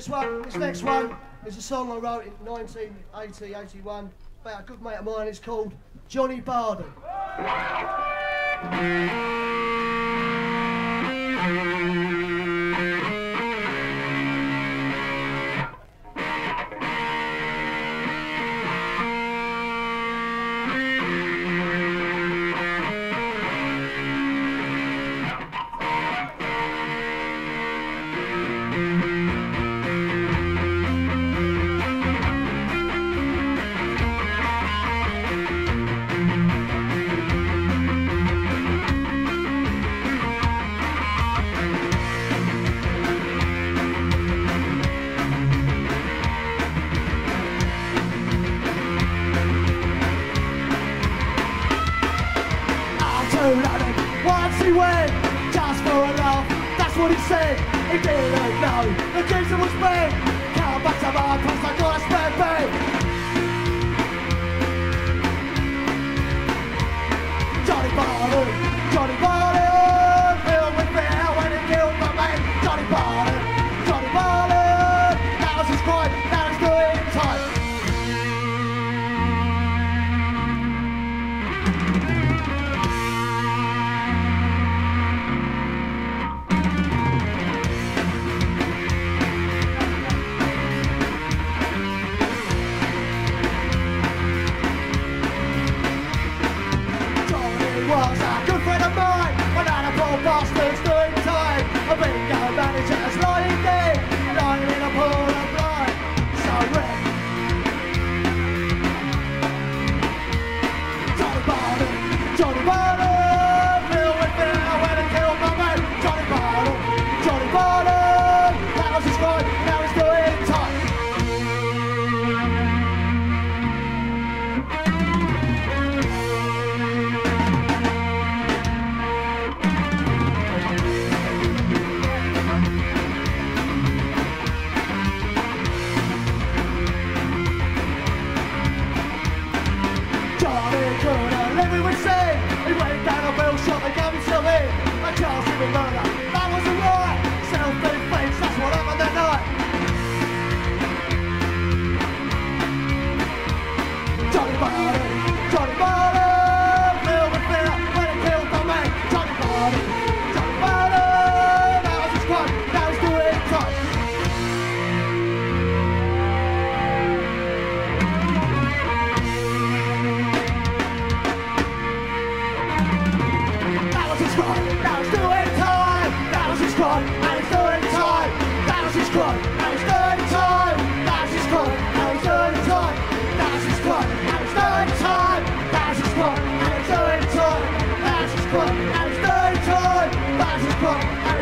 This one, this next one is a song I wrote in 1980, 81 about a good mate of mine. It's called Johnny Bardon. Too loaded. Once he went, just for a laugh. That's what he said. He didn't know the Jesus was big. Come back to my place, I got a spare bed. Johnny Bardon, Johnny Bardon, Johnny live it with sin. He went down a bill shot and gave to me. A Charles River murder, Bodies pump,